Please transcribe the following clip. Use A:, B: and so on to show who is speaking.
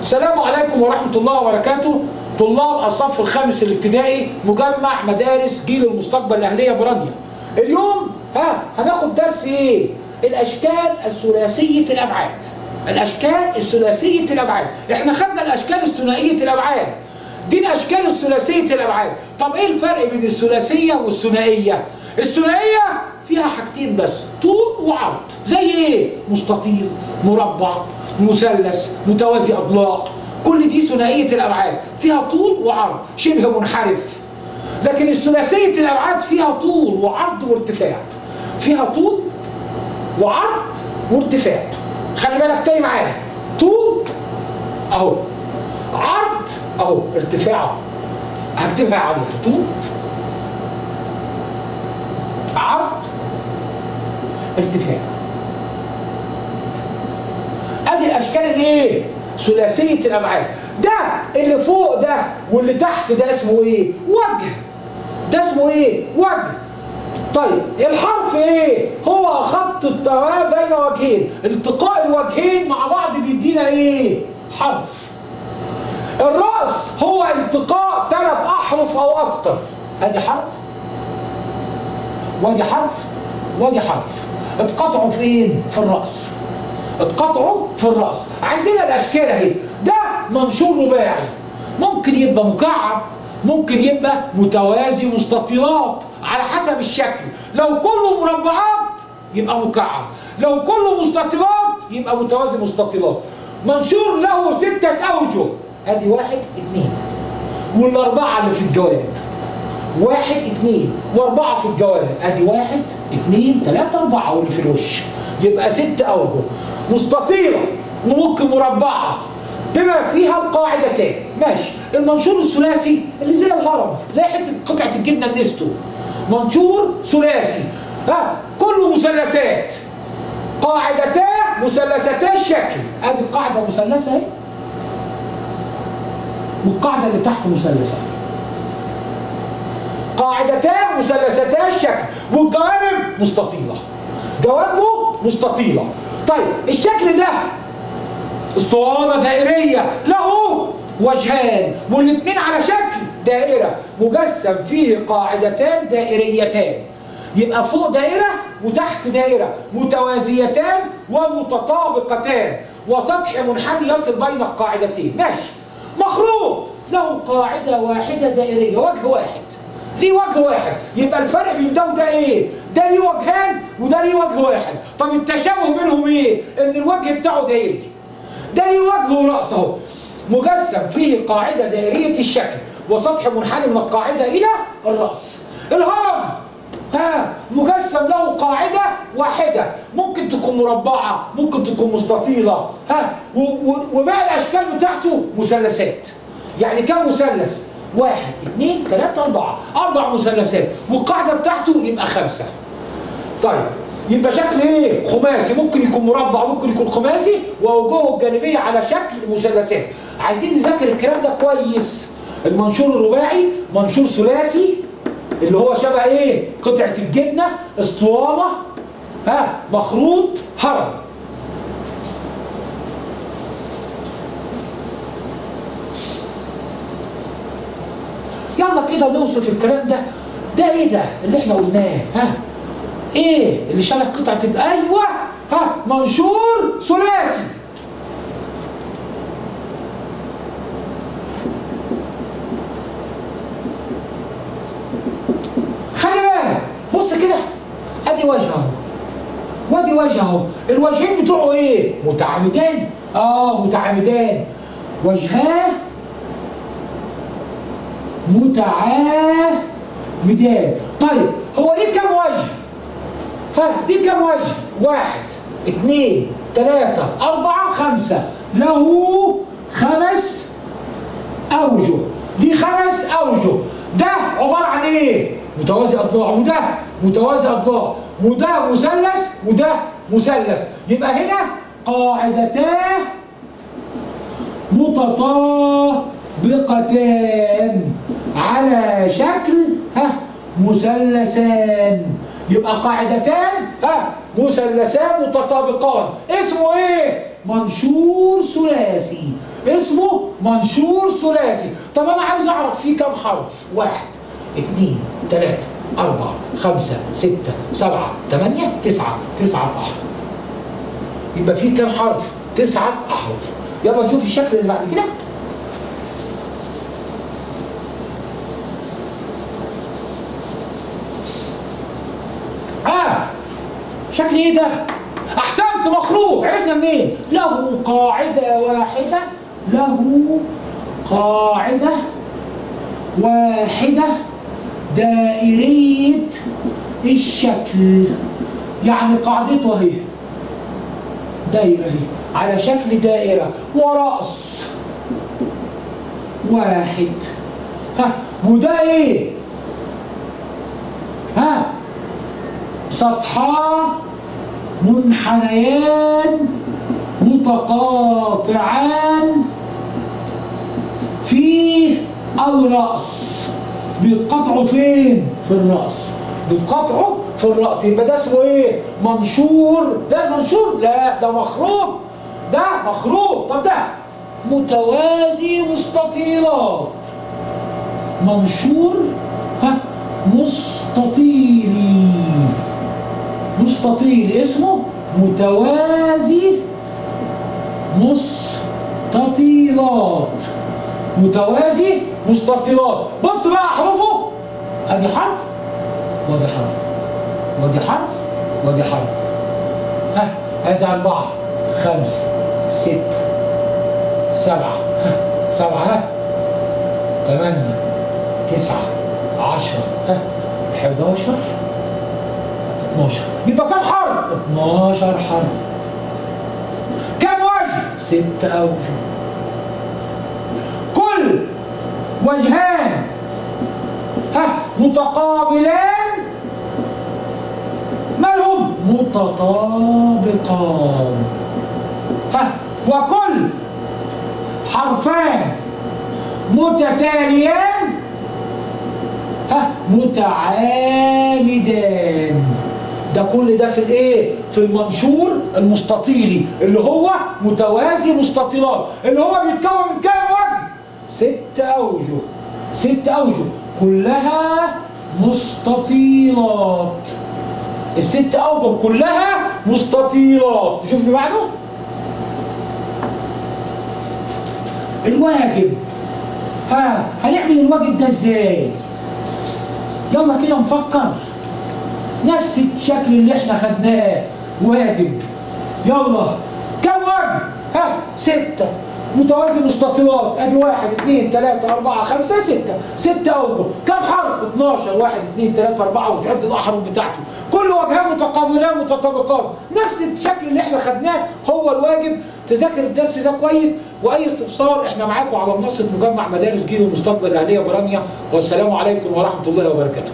A: السلام عليكم ورحمة الله وبركاته. طلاب الصف الخامس الابتدائي مجمع مدارس جيل المستقبل الأهلية برانيا. اليوم ها هناخد درس إيه؟ الأشكال الثلاثية الأبعاد. الأشكال الثلاثية الأبعاد. إحنا خدنا الأشكال الثنائية الأبعاد. دي الأشكال الثلاثية الأبعاد. طب إيه الفرق بين الثلاثية والثنائية؟ الثنائية فيها حاجتين بس. طول وعرض. زي إيه؟ مستطيل مربع مثلث متوازي اضلاع كل دي ثنائية الأبعاد. فيها طول وعرض شبه منحرف. لكن الثلاثية الأبعاد فيها طول وعرض وارتفاع. فيها طول وعرض وارتفاع. خلي بالك تاني معايا. طول أهو. عرض أهو. ارتفاع هكتبها عليها طول. عرض. ارتفاع ادي الاشكال الايه ثلاثية الأبعاد. ده اللي فوق ده واللي تحت ده اسمه إيه؟ وجه. ده اسمه إيه؟ وجه. طيب الحرف إيه؟ هو خط التوازي بين وجهين. التقاء الوجهين مع بعض بيدينا إيه؟ حرف. الرأس هو التقاء ثلاث أحرف أو أكتر. أدي حرف. وأدي حرف. وأدي حرف. اتقطعوا فين؟ في الرأس. اتقطعوا في الرأس. عندنا الأشكال أهي. ده منشور رباعي ممكن يبقى مكعب ممكن يبقى متوازي مستطيلات على حسب الشكل. لو كله مربعات يبقى مكعب. لو كله مستطيلات يبقى متوازي مستطيلات. منشور له ستة أوجه. ادي واحد اتنين والأربعة اللي في الجوانب. واحد اتنين وأربعة في الجوانب. ادي واحد اتنين تلاتة أربعة. واللي في الوش. يبقى ست أوجه. مستطيلة وممكن مربعة. بما فيها القاعدتان ماشي. المنشور الثلاثي اللي زي الهرم زي حتة قطعة الجبنة النستو. منشور ثلاثي. ها كله مثلثات. قاعدتا مثلثتا الشكل. ادي القاعدة مثلثة اهي والقاعدة اللي تحت مثلثة. قاعدتان مثلثتا الشكل. والجوانب مستطيلة. جوانبه مستطيلة. طيب الشكل ده. اسطوانة دائرية له وجهان والاثنين على شكل دائرة مجسم فيه قاعدتان دائريتان. يبقى فوق دائرة وتحت دائرة متوازيتان ومتطابقتان. وسطح منحني يصل بين القاعدتين. ماشي. مخروط له قاعدة واحدة دائرية وجه واحد. ليه وجه واحد. يبقى الفرق بين ده وده إيه؟ ده ليه وجهان وده ليه وجه واحد. طب التشابه بينهم إيه؟ إن الوجه بتاعه دائري. ده ليه وجه وراس اهو مجسم فيه قاعدة دائرية الشكل وسطح منحني من القاعدة إلى الرأس. الهرم. ها مجسم له قاعدة واحدة. ممكن تكون مربعة ممكن تكون مستطيلة. ها وباقي الأشكال بتاعته مثلثات. يعني كم مثلث؟ واحد اثنين ثلاثة أربعة. أربع مثلثات. والقاعدة بتاعته يبقى خمسة. طيب يبقى شكل إيه؟ خماسي. ممكن يكون مربع ممكن يكون خماسي. وأوجهه الجانبية على شكل مثلثات. عايزين نذاكر الكلام ده كويس. المنشور الرباعي منشور ثلاثي اللي هو شبه إيه؟ قطعة الجبنة اسطوانة ها مخروط هرم. يلا كده نوصف الكلام ده. ده إيه ده اللي إحنا قلناه؟ ها؟ إيه اللي شبه قطعة أيوه. ها منشور ثلاثي. خلي بالك. بص كده. أدي وجه أهو. وأدي وجه أهو. الوجهين بتوعه إيه؟ متعامدان آه متعامدان وجهاه متعامدان طيب هو ليه كم وجه؟ ها ليه كم وجه؟ واحد اثنين ثلاثة أربعة خمسة. له خمس أوجه. ليه خمس أوجه؟ ده عبارة عن إيه؟ متوازي أضلاع. وده متوازي أضلاع. وده مثلث. وده مثلث. يبقى هنا قاعدتاه متطابقتان. على شكل ها مثلثان. يبقى قاعدتان ها مثلثان متطابقان. اسمه إيه؟ منشور ثلاثي. اسمه منشور ثلاثي. طب أنا عايز أعرف فيه كم حرف؟ واحد اثنين ثلاثة أربعة خمسة ستة سبعة ثمانية تسعة تسعة أحرف. يبقى فيه كم حرف؟ تسعة أحرف. يلا نشوف الشكل اللي بعد كده. إيه ده؟ أحسنت مخروط عرفنا منين؟ له قاعدة واحدة. له قاعدة واحدة. دائرية الشكل. يعني قاعدته اهي دايرة اهي على شكل دائرة. ورأس. واحد. ها. وده إيه؟ ها. سطحا منحنيان متقاطعان في الرأس. بيتقطعوا فين؟ في الرأس. بيتقطعوا في الرأس. يبقى ده اسمه إيه؟ منشور. ده منشور؟ لا ده مخروط. ده مخروط. طب ده متوازي مستطيلات. منشور ها مستطيلي مستطيل اسمه متوازي مستطيلات. متوازي مستطيلات. بص بقى احرفه ادي حرف وادي حرف وادي حرف وادي حرف. ها ادي أربعة خمسه سته سبعة. ها سبعة ها. ثمانيه تسعة عشرة ها. 11 12 يبقى كم حرف؟ 12 حرف كم وجه؟ ست أوجه كل وجهان. ها متقابلان؟ مالهم؟ متطابقان. ها وكل حرفان. متتاليان؟ ها متعامدان. ده كل ده في الايه؟ في المنشور المستطيلي اللي هو متوازي مستطيلات اللي هو بيتكون من كام وجه؟ ست أوجه ست أوجه كلها مستطيلات الست أوجه كلها مستطيلات تشوف اللي بعده؟ الواجب ها هنعمل الواجب ده إزاي؟ يلا كده نفكر نفس الشكل اللي إحنا خدناه. واجب. يلا. كم وجه؟ ها ستة. متوازي مستطيلات. أدي واحد اثنين ثلاثة أربعة خمسة ستة. ستة أوجه. كم حرف؟ 12 واحد اثنين ثلاثة أربعة. وتعد الأحرف بتاعته. كل وجهان متقابلان متطابقان. نفس الشكل اللي إحنا خدناه هو الواجب. تذاكر الدرس ده كويس. وأي استفسار إحنا معاكم على منصة مجمع مدارس جيل المستقبل الاهليه برانيا والسلام عليكم ورحمة الله وبركاته.